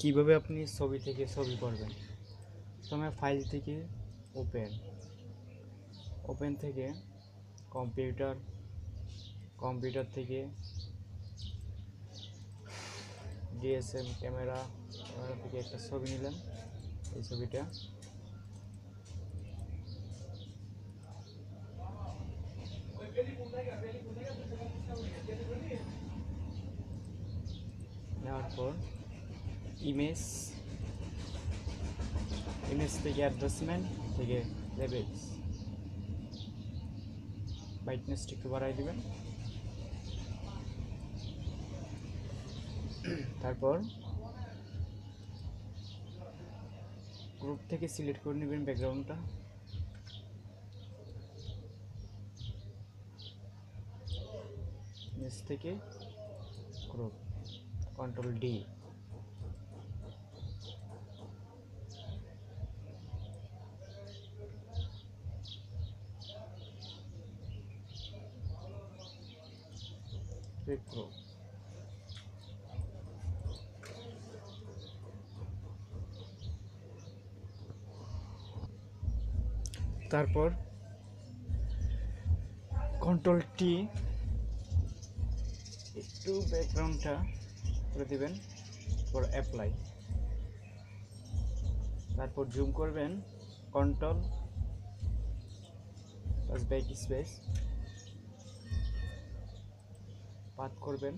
কিভাবে আপনি ছবি থেকে ছবি করবেন প্রথমে ফাইল থেকে ওপেন ওপেন থেকে কম্পিউটার কম্পিউটার থেকে ডিএসএম ক্যামেরা ক্যামেরা থেকে একটা ছবি নিলেন এই ছবিটা নেওয়ার পর ইমেজ ইমেজ থেকে অ্যাডজাস্টমেন্ট থেকে লেভেলস ব্রাইটনেসটা একটু বাড়াই দিবেন। তারপর গ্রুপ থেকে সিলেক্ট করে নেবেন ব্যাকগ্রাউন্ডটা নিচ থেকে গ্রুপ কন্ট্রোল ডি গ্রুপ তারপর কন্ট্রোল টি একটু ব্যাকগ্রাউন্ডটা করে দিবেন, তারপর অ্যাপ্লাই তারপর জুম করবেন কন্ট্রোল প্লাস ব্যাক স্পেস পাত করবেন।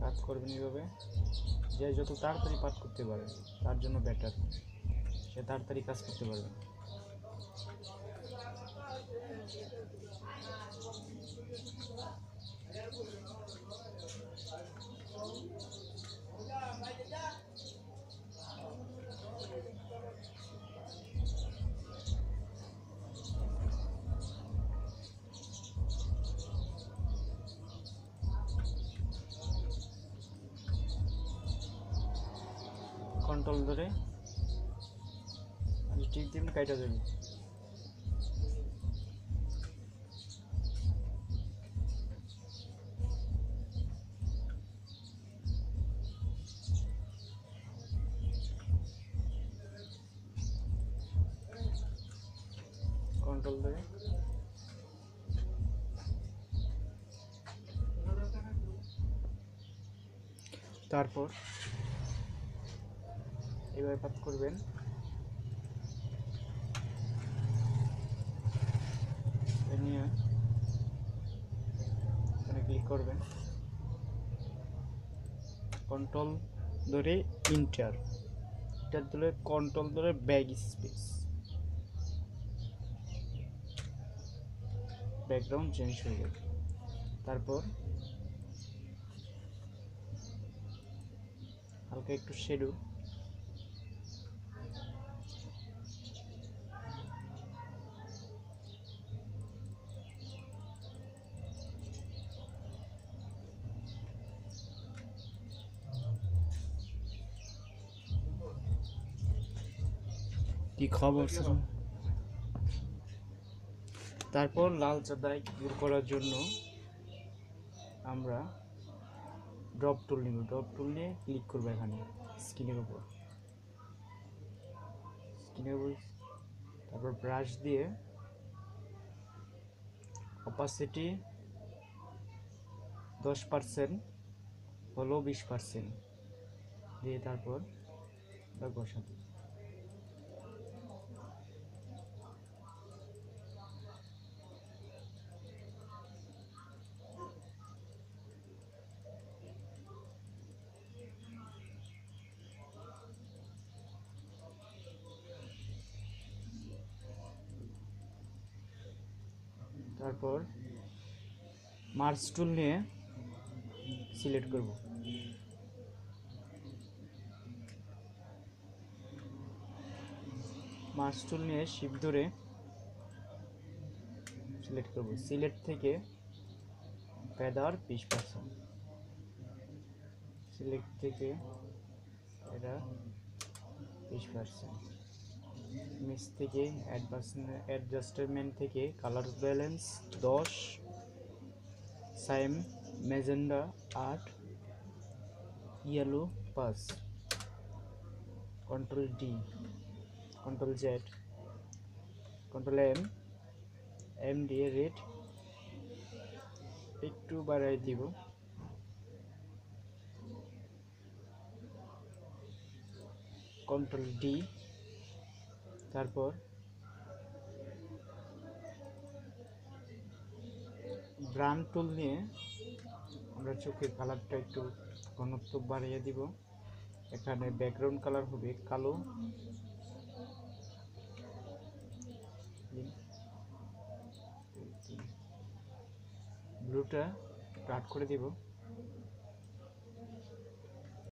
পাত করবেন এইভাবে। যে যত তাড়াতাড়ি পাত করতে পারে, তার জন্য বেটার সে তাড়াতাড়ি কাজ করতে পারবে কন্ট্রোল ধরে। ঠিক দিন কাইটা যাবে কন্ট্রোল ধরে তারপর এভাবে পাত করবেন। নিয়ে এখানে ক্লিক করবেন। কন্ট্রোল ধরে ইন্টার ইন্টার ধরে কন্ট্রোল ধরে ব্যাগ স্পেস ব্যাকগ্রাউন্ড চেঞ্জ হয়ে যাবে। তারপর হালকা একটু শেডু কি খবর তারপর লাল চাঁদাই দূর করার জন্য আমরা ড্রপ টুল নিব। ড্রপ টুল নিয়ে ক্লিক করব এখানে স্ক্রিনের উপর। স্ক্রিনের উপর, তারপর ব্রাশ দিয়ে অপাসিটি দশ পার্সেন্ট হলো বিশ পার্সেন্ট দিয়ে তারপর বসাতে তারপর মার্স টুল নিয়ে সিলেক্ট করব। মার্স টুল নিয়ে শিপ ধরে সিলেক্ট করব। সিলেক্ট থেকে ফেদার বিশ পার্সেন্ট সিলেক্ট থেকে এটা বিশ পার্সেন্ট মিস থেকে অ্যাডজাস্টমেন্ট থেকে কালার ব্যালেন্স দশ সাইম মেজেন্ডা আট ইয়েলো পাঁচ। Control D control Z control M M দিয়ে রেড একটু বাড়াই দিব। কন্ট্রোল ডি তারপর? ব্রান টুল নিয়ে আমরা চোখের কালারটা একটু ঘনত্ব বাড়িয়ে দিব। এখানে ব্যাকগ্রাউন্ড কালার হবে কালো। ব্লুটা কাট করে দিব।